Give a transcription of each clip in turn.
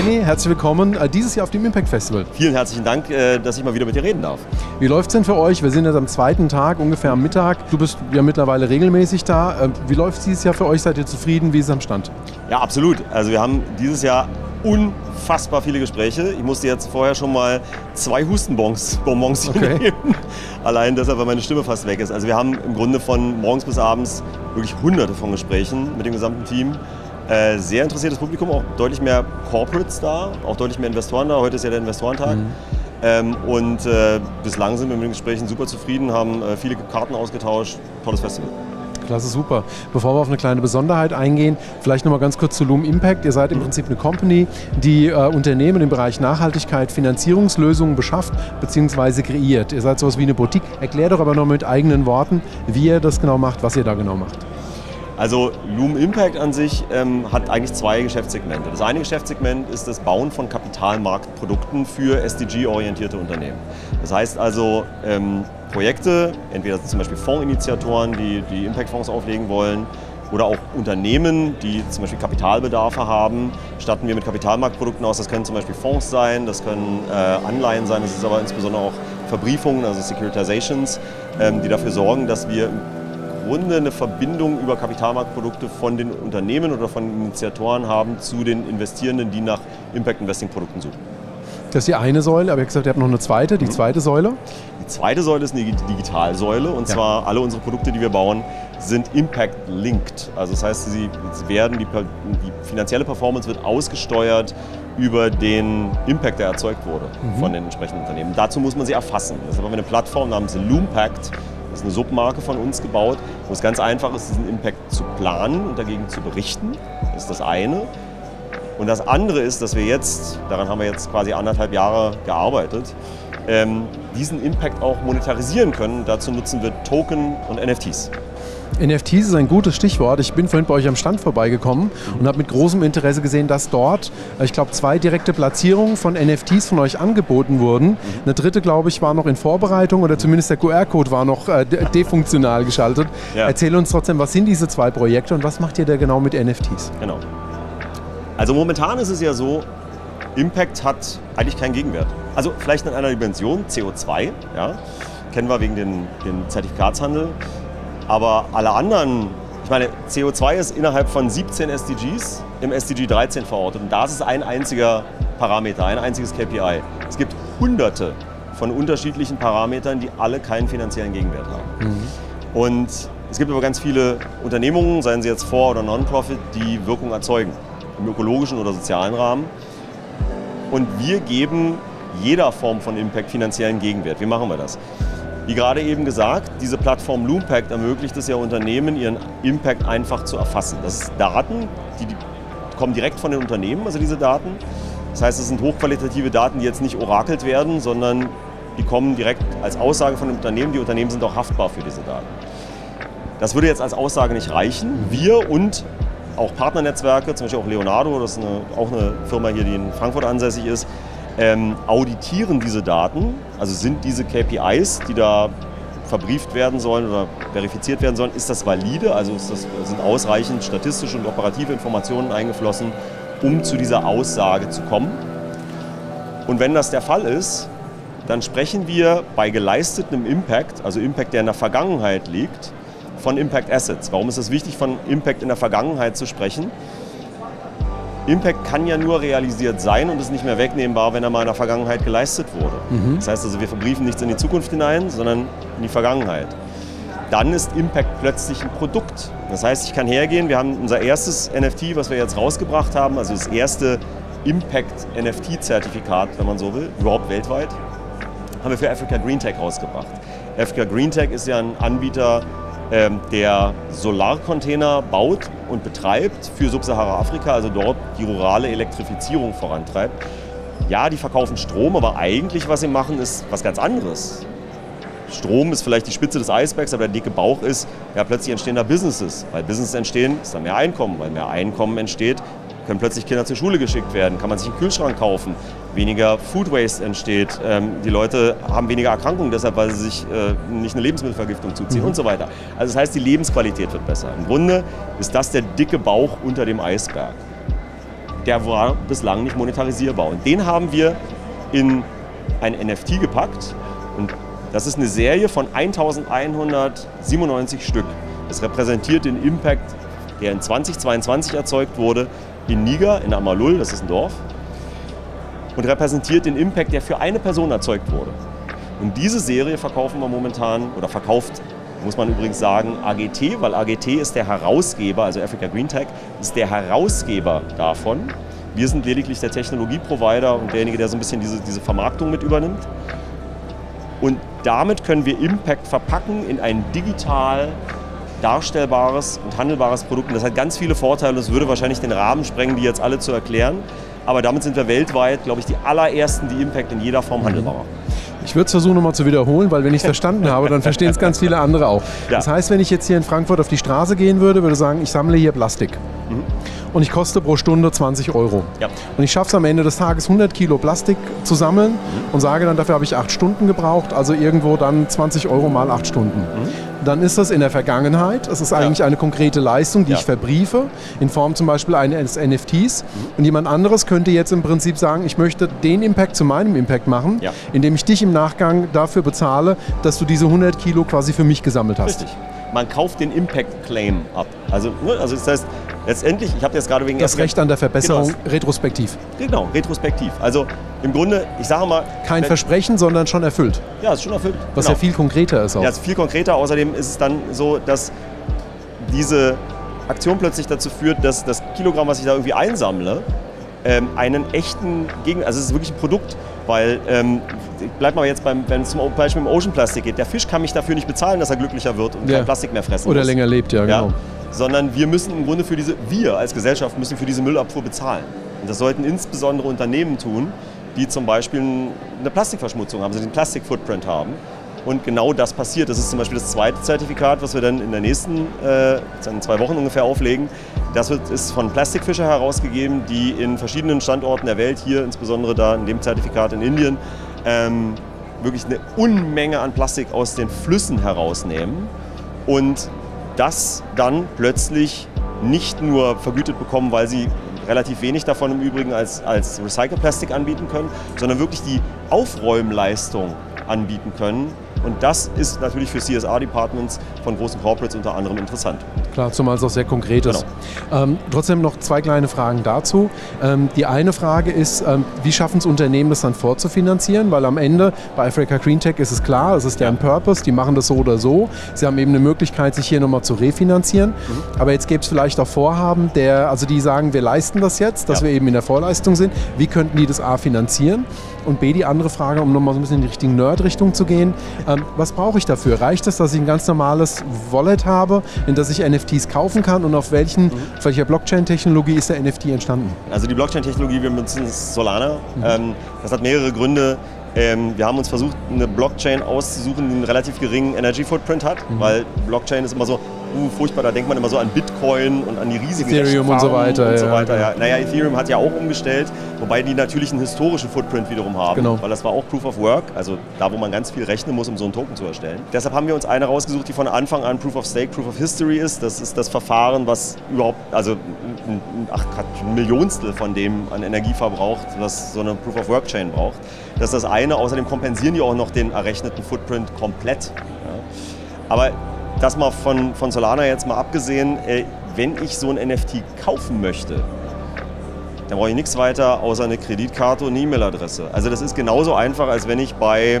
René, herzlich willkommen äh, dieses Jahr auf dem Impact Festival. Vielen herzlichen Dank, äh, dass ich mal wieder mit dir reden darf. Wie läuft es denn für euch? Wir sind jetzt am zweiten Tag, ungefähr am Mittag. Du bist ja mittlerweile regelmäßig da. Äh, wie läuft es dieses Jahr für euch? Seid ihr zufrieden? Wie ist es am Stand? Ja, absolut. Also wir haben dieses Jahr unfassbar viele Gespräche. Ich musste jetzt vorher schon mal zwei Hustenbons Bonbons okay. nehmen. Allein deshalb, weil meine Stimme fast weg ist. Also wir haben im Grunde von morgens bis abends wirklich hunderte von Gesprächen mit dem gesamten Team. Äh, sehr interessiertes Publikum, auch deutlich mehr Corporates da, auch deutlich mehr Investoren da. Heute ist ja der Investorentag. Mhm. Ähm, und äh, bislang sind wir mit den Gesprächen super zufrieden, haben äh, viele Karten ausgetauscht. Tolles Festival. Klasse, super. Bevor wir auf eine kleine Besonderheit eingehen, vielleicht noch mal ganz kurz zu Loom Impact. Ihr seid im Prinzip eine Company, die äh, Unternehmen im Bereich Nachhaltigkeit Finanzierungslösungen beschafft bzw. kreiert. Ihr seid sowas wie eine Boutique. Erklärt doch aber noch mit eigenen Worten, wie ihr das genau macht, was ihr da genau macht. Also Loom Impact an sich ähm, hat eigentlich zwei Geschäftssegmente. Das eine Geschäftssegment ist das Bauen von Kapitalmarktprodukten für SDG-orientierte Unternehmen. Das heißt also ähm, Projekte, entweder zum Beispiel Fondsinitiatoren, die, die Impact-Fonds auflegen wollen, oder auch Unternehmen, die zum Beispiel Kapitalbedarfe haben, statten wir mit Kapitalmarktprodukten aus. Das können zum Beispiel Fonds sein, das können äh, Anleihen sein, das ist aber insbesondere auch Verbriefungen, also Securitizations, ähm, die dafür sorgen, dass wir Grunde eine Verbindung über Kapitalmarktprodukte von den Unternehmen oder von Initiatoren haben zu den Investierenden, die nach Impact Investing Produkten suchen. Das ist die eine Säule, aber ihr habt gesagt, ihr habt noch eine zweite, die mhm. zweite Säule? Die zweite Säule ist eine Digitalsäule und ja. zwar alle unsere Produkte, die wir bauen, sind Impact-linked. Also das heißt, sie werden, die, die, finanzielle Performance wird ausgesteuert über den Impact, der erzeugt wurde mhm. von den entsprechenden Unternehmen. Dazu muss man sie erfassen. Deshalb haben wir eine Plattform namens Loompact, ist eine Submarke von uns gebaut, wo es ganz einfach ist, diesen Impact zu planen und dagegen zu berichten. Das ist das eine. Und das andere ist, dass wir jetzt, daran haben wir jetzt quasi anderthalb Jahre gearbeitet, ähm, diesen Impact auch monetarisieren können. Dazu nutzen wir Token und NFTs. NFTs ist ein gutes Stichwort. Ich bin vorhin bei euch am Stand vorbeigekommen und habe mit großem Interesse gesehen, dass dort, äh, ich glaube, zwei direkte Platzierungen von NFTs von euch angeboten wurden. Eine dritte, glaube ich, war noch in Vorbereitung oder zumindest der QR-Code war noch äh, defunktional geschaltet. Ja. Erzähl uns trotzdem, was sind diese zwei Projekte und was macht ihr da genau mit NFTs? Genau. Also momentan ist es ja so, Impact hat eigentlich keinen Gegenwert. Also vielleicht in einer Dimension, CO2, ja, kennen wir wegen den Zertifikatshandel. Aber alle anderen, ich meine, CO2 ist innerhalb von 17 SDGs im SDG 13 verortet. Und das ist ein einziger Parameter, ein einziges KPI. Es gibt hunderte von unterschiedlichen Parametern, die alle keinen finanziellen Gegenwert haben. Mhm. Und es gibt aber ganz viele Unternehmungen, seien sie jetzt For- oder Non-Profit, die Wirkung erzeugen, im ökologischen oder sozialen Rahmen. Und wir geben jeder Form von Impact finanziellen Gegenwert. Wie machen wir das? Wie gerade eben gesagt, diese Plattform Loompact ermöglicht es ja Unternehmen, ihren Impact einfach zu erfassen. Das sind Daten, die, kommen direkt von den Unternehmen, also diese Daten. Das heißt, es sind hochqualitative Daten, die jetzt nicht orakelt werden, sondern die kommen direkt als Aussage von den Unternehmen. Die Unternehmen sind auch haftbar für diese Daten. Das würde jetzt als Aussage nicht reichen. Wir und auch Partnernetzwerke, zum Beispiel auch Leonardo, das ist eine, auch eine Firma hier, die in Frankfurt ansässig ist, ähm, auditieren diese Daten, also sind diese KPIs, die da verbrieft werden sollen oder verifiziert werden sollen, ist das valide, also das, sind ausreichend statistische und operative Informationen eingeflossen, um zu dieser Aussage zu kommen. Und wenn das der Fall ist, dann sprechen wir bei geleistetem Impact, also Impact, der in der Vergangenheit liegt, von Impact Assets. Warum ist es wichtig, von Impact in der Vergangenheit zu sprechen? Impact kann ja nur realisiert sein und ist nicht mehr wegnehmbar, wenn er mal in der Vergangenheit geleistet wurde. Mhm. Das heißt also, wir verbriefen nichts in die Zukunft hinein, sondern in die Vergangenheit. Dann ist Impact plötzlich ein Produkt. Das heißt, ich kann hergehen, wir haben unser erstes NFT, was wir jetzt rausgebracht haben, also das erste Impact NFT-Zertifikat, wenn man so will, überhaupt weltweit, haben wir für Africa Green Tech rausgebracht. Africa Green Tech ist ja ein Anbieter der Solarcontainer baut und betreibt für Subsahara-Afrika, also dort die rurale Elektrifizierung vorantreibt. Ja, die verkaufen Strom, aber eigentlich, was sie machen, ist was ganz anderes. Strom ist vielleicht die Spitze des Eisbergs, aber der dicke Bauch ist, ja, plötzlich entstehen da Businesses. Weil Businesses entstehen, ist da mehr Einkommen. Weil mehr Einkommen entsteht, können plötzlich Kinder zur Schule geschickt werden, kann man sich einen Kühlschrank kaufen, weniger Food Waste entsteht, ähm, die Leute haben weniger Erkrankungen deshalb, weil sie sich äh, nicht eine Lebensmittelvergiftung zuziehen mhm. und so weiter. Also das heißt, die Lebensqualität wird besser. Im Grunde ist das der dicke Bauch unter dem Eisberg. der war bislang nicht monetarisierbar. Und den haben wir in ein NFT gepackt. Und das ist eine Serie von 1197 Stück. Das repräsentiert den Impact, der in 2022 erzeugt wurde, in Niger, in Amalul, das ist ein Dorf, und repräsentiert den Impact, der für eine Person erzeugt wurde. Und diese Serie verkaufen wir momentan, oder verkauft, muss man übrigens sagen, AGT, weil AGT ist der Herausgeber, also Africa Green Tech, ist der Herausgeber davon. Wir sind lediglich der Technologieprovider und derjenige, der so ein bisschen diese, diese Vermarktung mit übernimmt. Und damit können wir Impact verpacken in ein digital darstellbares und handelbares Produkt. Und das hat ganz viele Vorteile. Das würde wahrscheinlich den Rahmen sprengen, die jetzt alle zu erklären. Aber damit sind wir weltweit, glaube ich, die allerersten, die Impact in jeder Form handelbar machen. Ich würde es versuchen, nochmal zu wiederholen, weil wenn ich es verstanden habe, dann verstehen es ganz viele andere auch. Ja. Das heißt, wenn ich jetzt hier in Frankfurt auf die Straße gehen würde, würde ich sagen, ich sammle hier Plastik. Mhm. Und ich koste pro Stunde 20 Euro. Ja. Und ich schaffe es am Ende des Tages 100 Kilo Plastik zu sammeln mhm. und sage dann, dafür habe ich acht Stunden gebraucht, also irgendwo dann 20 Euro mal acht Stunden. Mhm dann ist das in der Vergangenheit. Es ist eigentlich ja. eine konkrete Leistung, die ja. ich verbriefe, in Form zum Beispiel eines NFTs. Mhm. Und jemand anderes könnte jetzt im Prinzip sagen, ich möchte den Impact zu meinem Impact machen, indem ich dich im Nachgang dafür bezahle, dass du diese 100 Kilo quasi für mich gesammelt hast. Richtig. Man kauft den Impact Claim ab. Also, ne, also das heißt, letztendlich, ich habe jetzt gerade wegen... Das Recht an der Verbesserung genau. retrospektiv. Genau, retrospektiv. Also im Grunde, ich sage mal... Kein Versprechen, sondern schon erfüllt. Ja, ist schon erfüllt. Was genau. ja viel konkreter ist auch. Ja, ist viel konkreter. Außerdem ist es dann so, dass diese Aktion plötzlich dazu führt, dass das Kilogramm, was ich da irgendwie einsammle, ähm, einen echten Gegen... Also es ist wirklich ein Produkt, weil ähm, bleibt mal jetzt beim, wenn es zum Beispiel im Ocean Plastik geht, der Fisch kann mich dafür nicht bezahlen, dass er glücklicher wird und ja. kein Plastik mehr fressen Oder muss. länger lebt, ja, genau. Ja? Sondern wir müssen im Grunde für diese, wir als Gesellschaft müssen für diese Müllabfuhr bezahlen. Und das sollten insbesondere Unternehmen tun, die zum Beispiel eine Plastikverschmutzung haben, also den Plastik-Footprint haben. Und genau das passiert. Das ist zum Beispiel das zweite Zertifikat, was wir dann in den nächsten äh, in zwei Wochen ungefähr auflegen. Das wird, ist von Plastic herausgegeben, die in verschiedenen Standorten der Welt, hier insbesondere da in dem Zertifikat in Indien, ähm, wirklich eine Unmenge an Plastik aus den Flüssen herausnehmen und das dann plötzlich nicht nur vergütet bekommen, weil sie relativ wenig davon im Übrigen als, als Recycle-Plastik anbieten können, sondern wirklich die Aufräumleistung anbieten können, und das ist natürlich für CSR-Departments von großen Corporates unter anderem interessant. Klar, zumal es auch sehr konkret ist. Genau. Ähm, trotzdem noch zwei kleine Fragen dazu. Ähm, die eine Frage ist, ähm, wie schaffen es Unternehmen, das dann vorzufinanzieren? Weil am Ende bei Africa Green Tech ist es klar, es ist deren ja. Purpose, die machen das so oder so. Sie haben eben eine Möglichkeit, sich hier nochmal zu refinanzieren. Mhm. Aber jetzt gäbe es vielleicht auch Vorhaben, der, also die sagen, wir leisten das jetzt, dass ja. wir eben in der Vorleistung sind. Wie könnten die das A finanzieren? Und B, die andere Frage, um nochmal so ein bisschen in die richtige Nerd-Richtung zu gehen. Ähm, was brauche ich dafür? Reicht es, dass ich ein ganz normales Wallet habe, in das ich NFTs kaufen kann? Und auf, welchen, mhm. auf welcher Blockchain-Technologie ist der NFT entstanden? Also die Blockchain-Technologie, wir benutzen Solana. Mhm. Ähm, das hat mehrere Gründe. Ähm, wir haben uns versucht, eine Blockchain auszusuchen, die einen relativ geringen Energy Footprint hat, mhm. weil Blockchain ist immer so, uh, furchtbar, da denkt man immer so an Bitcoin und an die riesigen Ethereum und so weiter. Und so weiter ja. Ja. Naja, Ethereum hat ja auch umgestellt, wobei die natürlich einen historischen Footprint wiederum haben, genau. weil das war auch Proof of Work, also da, wo man ganz viel rechnen muss, um so einen Token zu erstellen. Deshalb haben wir uns eine rausgesucht, die von Anfang an Proof of Stake, Proof of History ist. Das ist das Verfahren, was überhaupt, also ein, ach, ein Millionstel von dem an Energie verbraucht, was so eine Proof of Work Chain braucht. Das ist das eine. Außerdem kompensieren die auch noch den errechneten Footprint komplett. Ja. Aber das mal von, von Solana jetzt mal abgesehen, äh, wenn ich so ein NFT kaufen möchte, dann brauche ich nichts weiter außer eine Kreditkarte und eine E-Mail-Adresse. Also das ist genauso einfach, als wenn ich bei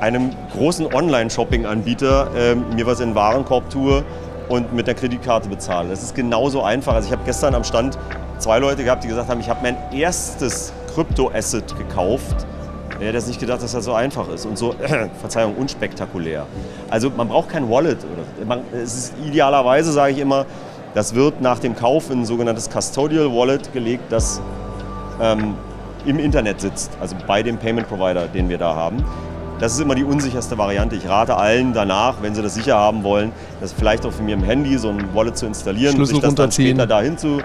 einem großen Online-Shopping-Anbieter äh, mir was in den Warenkorb tue und mit der Kreditkarte bezahle. Das ist genauso einfach. Also ich habe gestern am Stand zwei Leute gehabt, die gesagt haben, ich habe mein erstes Krypto-Asset gekauft Wer hätte es nicht gedacht, dass das so einfach ist und so, äh, Verzeihung, unspektakulär. Also man braucht kein Wallet. Oder, man, es ist idealerweise, sage ich immer, das wird nach dem Kauf in ein sogenanntes Custodial Wallet gelegt, das ähm, im Internet sitzt, also bei dem Payment Provider, den wir da haben. Das ist immer die unsicherste Variante. Ich rate allen danach, wenn sie das sicher haben wollen, das vielleicht auch für mir im Handy so ein Wallet zu installieren und sich das dann später dahin zu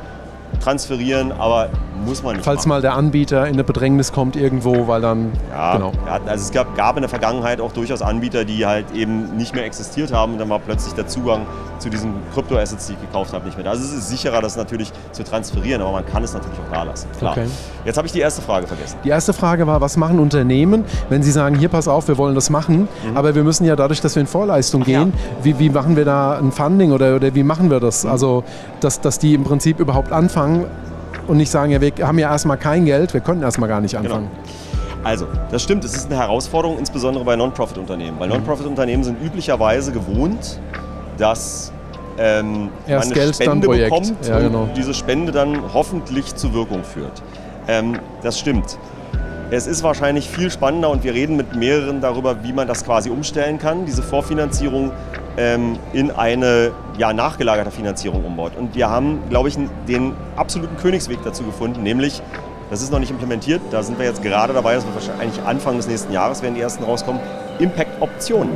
transferieren. Aber muss man nicht Falls machen. mal der Anbieter in eine Bedrängnis kommt irgendwo, weil dann. Ja, genau. ja, also es gab, gab in der Vergangenheit auch durchaus Anbieter, die halt eben nicht mehr existiert haben und dann war plötzlich der Zugang zu diesen Kryptoassets, die ich gekauft habe, nicht mehr da. Also es ist sicherer, das natürlich zu transferieren, aber man kann es natürlich auch da lassen. Klar. Okay. Jetzt habe ich die erste Frage vergessen. Die erste Frage war, was machen Unternehmen, wenn sie sagen, hier pass auf, wir wollen das machen, aber wir müssen ja dadurch, dass wir in Vorleistung ja. gehen, wie, wie machen wir da ein Funding oder, oder wie machen wir das? Also, dass, dass die im Prinzip überhaupt anfangen und nicht sagen, ja, wir haben ja erstmal kein Geld, wir können erstmal gar nicht anfangen. Also, das stimmt, es ist eine Herausforderung, insbesondere bei Non-Profit-Unternehmen. Weil Mhm. Non-Profit-Unternehmen sind üblicherweise gewohnt, dass ähm, Erst man eine Geld, Spende bekommt Ja, und genau. diese Spende dann hoffentlich zur Wirkung führt. Ähm, das stimmt. Es ist wahrscheinlich viel spannender und wir reden mit mehreren darüber, wie man das quasi umstellen kann, diese Vorfinanzierung in eine ja, nachgelagerte Finanzierung umbaut. Und wir haben, glaube ich, den absoluten Königsweg dazu gefunden, nämlich, das ist noch nicht implementiert, da sind wir jetzt gerade dabei, das wird wahrscheinlich Anfang des nächsten Jahres, werden die ersten rauskommen, Impact-Optionen.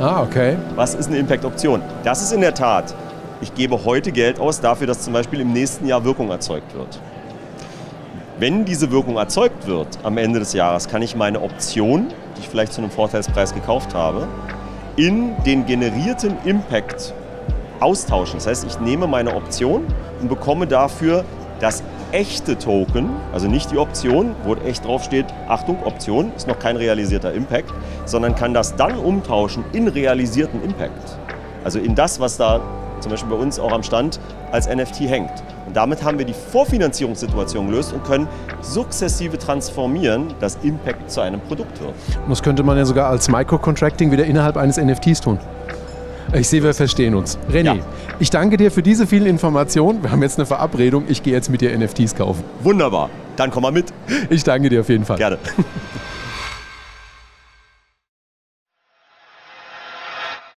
Ah, okay. Was ist eine Impact-Option? Das ist in der Tat, ich gebe heute Geld aus dafür, dass zum Beispiel im nächsten Jahr Wirkung erzeugt wird. Wenn diese Wirkung erzeugt wird am Ende des Jahres, kann ich meine Option, die ich vielleicht zu einem Vorteilspreis gekauft habe, in den generierten Impact austauschen. Das heißt, ich nehme meine Option und bekomme dafür das echte Token, also nicht die Option, wo echt drauf steht, Achtung, Option, ist noch kein realisierter Impact, sondern kann das dann umtauschen in realisierten Impact. Also in das, was da zum Beispiel bei uns auch am Stand als NFT hängt. Und damit haben wir die Vorfinanzierungssituation gelöst und können sukzessive transformieren, dass Impact zu einem Produkt wird. Und das könnte man ja sogar als Microcontracting wieder innerhalb eines NFTs tun. Ich sehe, wir verstehen uns. René, Ja. ich danke dir für diese vielen Informationen. Wir haben jetzt eine Verabredung. Ich gehe jetzt mit dir NFTs kaufen. Wunderbar, dann komm mal mit. Ich danke dir auf jeden Fall. Gerne.